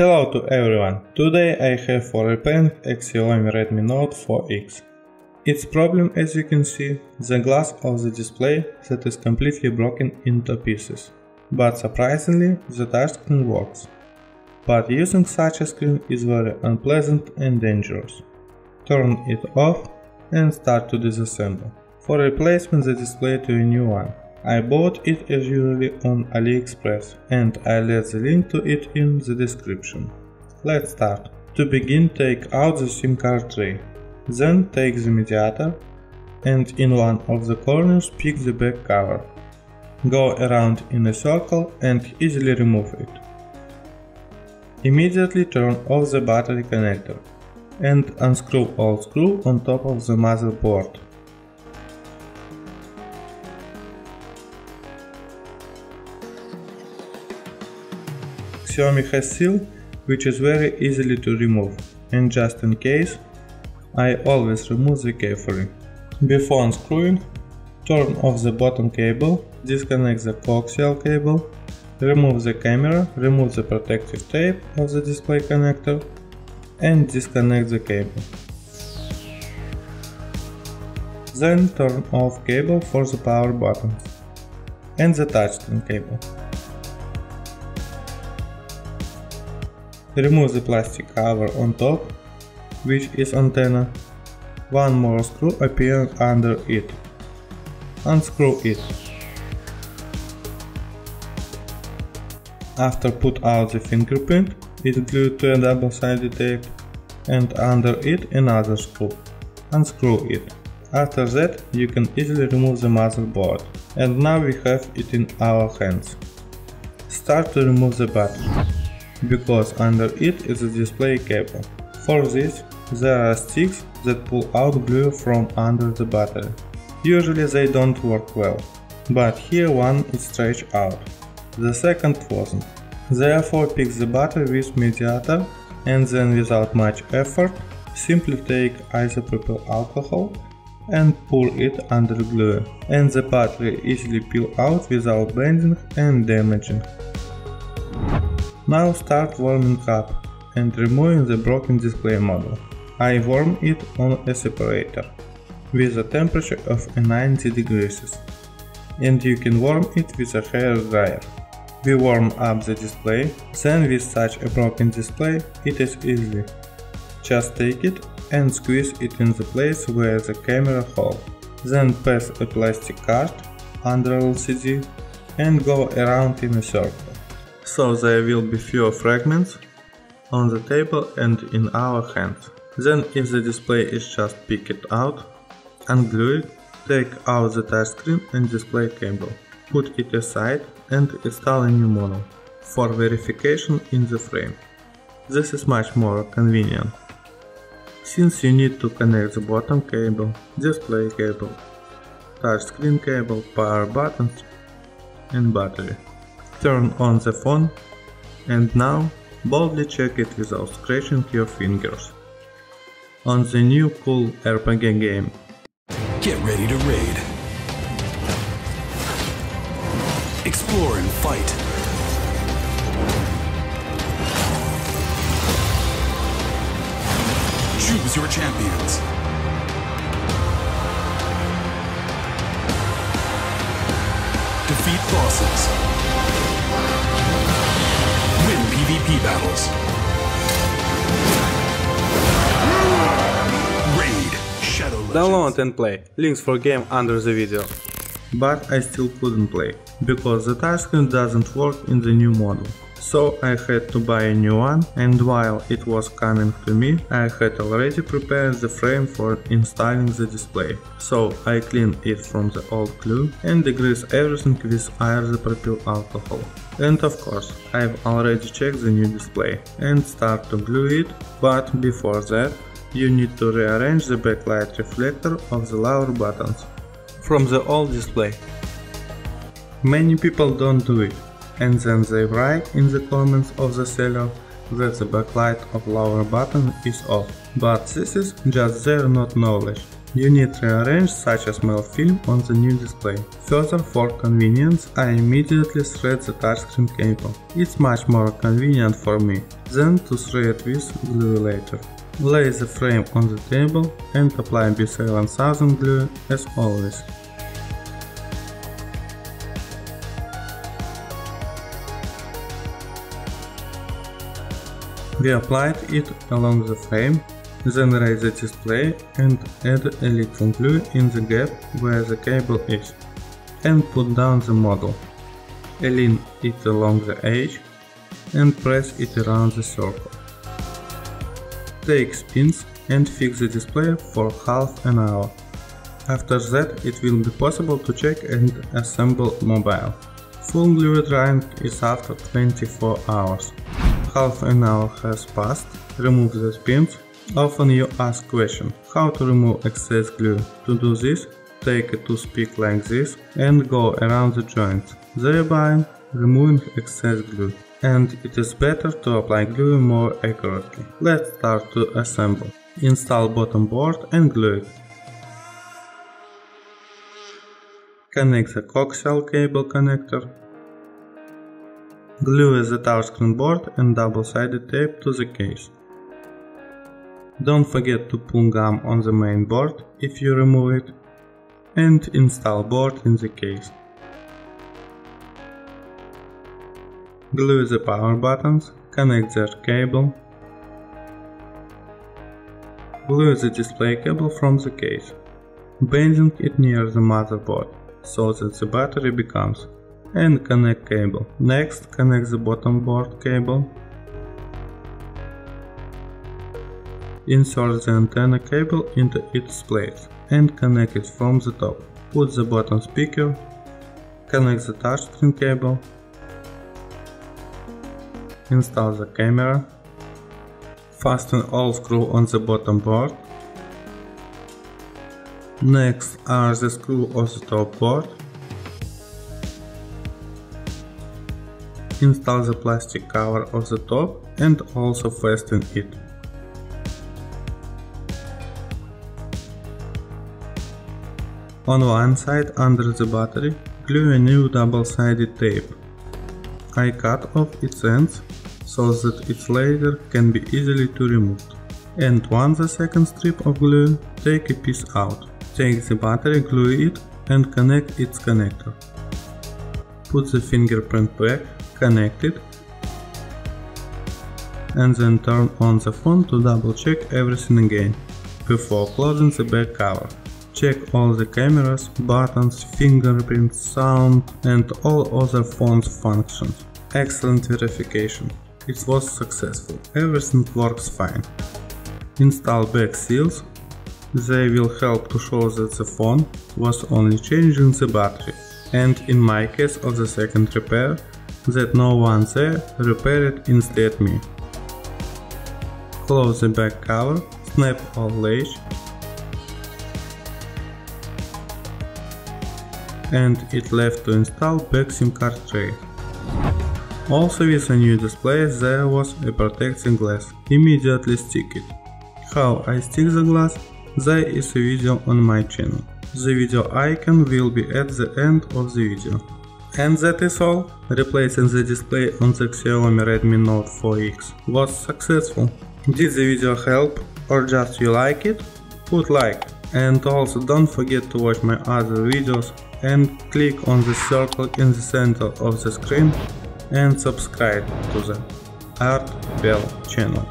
Hello to everyone! Today I have for repairing Xiaomi Redmi Note 4X. Its problem as you can see, the glass of the display that is completely broken into pieces. But surprisingly, the touchscreen works. But using such a screen is very unpleasant and dangerous. Turn it off and start to disassemble. For replacement the display to a new one. I bought it as usually on AliExpress and I left the link to it in the description. Let's start. To begin take out the SIM card tray. Then take the mediator and in one of the corners pick the back cover. Go around in a circle and easily remove it. Immediately turn off the battery connector and unscrew all screw on top of the motherboard. Xiaomi has seal which is very easily to remove and just in case I always remove the carefully. Before unscrewing, turn off the bottom cable, disconnect the coaxial cable, remove the camera, remove the protective tape of the display connector and disconnect the cable. Then turn off cable for the power button and the touchscreen cable. Remove the plastic cover on top, which is antenna. One more screw appearing under it. Unscrew it. After put out the fingerprint, it glued to a double-sided tape and under it another screw. Unscrew it. After that you can easily remove the motherboard. And now we have it in our hands. Start to remove the battery because under it is a display cable. For this, there are sticks that pull out glue from under the battery. Usually they don't work well, but here one is stretched out. The second wasn't. Therefore pick the battery with mediator and then without much effort simply take isopropyl alcohol and pour it under glue and the battery easily peel out without bending and damaging. Now start warming up and removing the broken display module. I warm it on a separator with a temperature of 90 degrees and you can warm it with a hair dryer. We warm up the display, then with such a broken display it is easy. Just take it and squeeze it in the place where the camera holds. Then pass a plastic card under LCD and go around in a circle so there will be fewer fragments on the table and in our hands. Then if the display is just pick it out, unglue it, take out the touchscreen and display cable, put it aside and install a new model for verification in the frame. This is much more convenient, since you need to connect the bottom cable, display cable, touchscreen cable, power buttons and battery. Turn on the phone and now boldly check it without scratching your fingers. On the new cool RPG game. Get ready to raid. Explore and fight. Choose your champions. Defeat bosses. Battles. Raid Shadow Legends. Download and play. Links for game under the video. But I still couldn't play, because the touchscreen doesn't work in the new model so I had to buy a new one and while it was coming to me I had already prepared the frame for installing the display. So I cleaned it from the old glue and degrease everything with isopropyl alcohol. And of course, I've already checked the new display and start to glue it, but before that you need to rearrange the backlight reflector of the lower buttons from the old display. Many people don't do it, and then they write in the comments of the seller that the backlight of lower button is off. But this is just their not knowledge. You need to rearrange such a small film on the new display. Further, for convenience, I immediately thread the touchscreen cable. It's much more convenient for me than to thread with glue later. Lay the frame on the table and apply B7000 glue as always. We applied it along the frame then raise the display and add a little glue in the gap where the cable is. And put down the model. Align it along the edge and press it around the circle. Take spins and fix the display for half an hour. After that it will be possible to check and assemble mobile. Full glue drying is after 24 hours. Half an hour has passed, remove the spins Often you ask question, how to remove excess glue. To do this, take a toothpick like this and go around the joints, thereby removing excess glue. And it is better to apply glue more accurately. Let's start to assemble. Install bottom board and glue it. Connect the coaxial cable connector. Glue the touchscreen board and double-sided tape to the case. Don't forget to pull gum on the main board if you remove it and install board in the case. Glue the power buttons, connect their cable. Glue the display cable from the case, bending it near the motherboard so that the battery becomes and connect cable. Next connect the bottom board cable Insert the antenna cable into its place and connect it from the top. Put the bottom speaker, connect the touchscreen cable, install the camera, fasten all screws on the bottom board. Next are the screws of the top board. Install the plastic cover of the top and also fasten it. On one side under the battery, glue a new double-sided tape. I cut off its ends so that its layer can be easily to removed. And once the second strip of glue, take a piece out. Take the battery, glue it and connect its connector. Put the fingerprint back, connect it and then turn on the phone to double check everything again before closing the back cover. Check all the cameras, buttons, fingerprint, sound and all other phone's functions. Excellent verification. It was successful. Everything works fine. Install back seals. They will help to show that the phone was only changing the battery. And in my case of the second repair, that no one there repaired instead me. Close the back cover, snap all latch and it left to install back SIM card tray. Also with a new display there was a protecting glass, immediately stick it. How I stick the glass? There is a video on my channel. The video icon will be at the end of the video. And that is all. Replacing the display on the Xiaomi Redmi Note 4X was successful. Did the video help or just you like it? Put like. And also don't forget to watch my other videos and click on the circle in the center of the screen and subscribe to the Art Bell channel.